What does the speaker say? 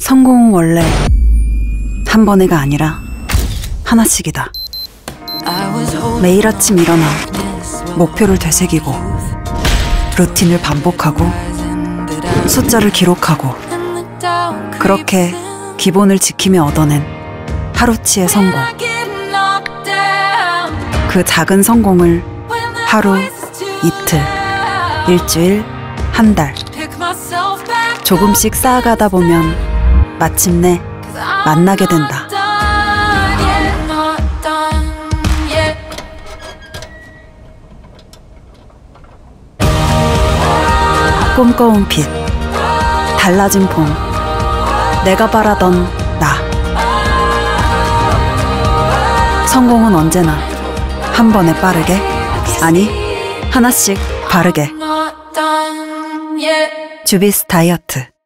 성공은 원래 한 번에가 아니라 하나씩이다. 매일 아침 일어나 목표를 되새기고 루틴을 반복하고 숫자를 기록하고 그렇게 기본을 지키며 얻어낸 하루치의 성공. 그 작은 성공을 하루, 이틀, 일주일, 한 달 조금씩 쌓아가다 보면 마침내 만나게 된다. 꿈꿔온 빛, 달라진 봄, 내가 바라던 나. 성공은 언제나 한 번에 빠르게, 아니, 하나씩 바르게. 주비스 다이어트.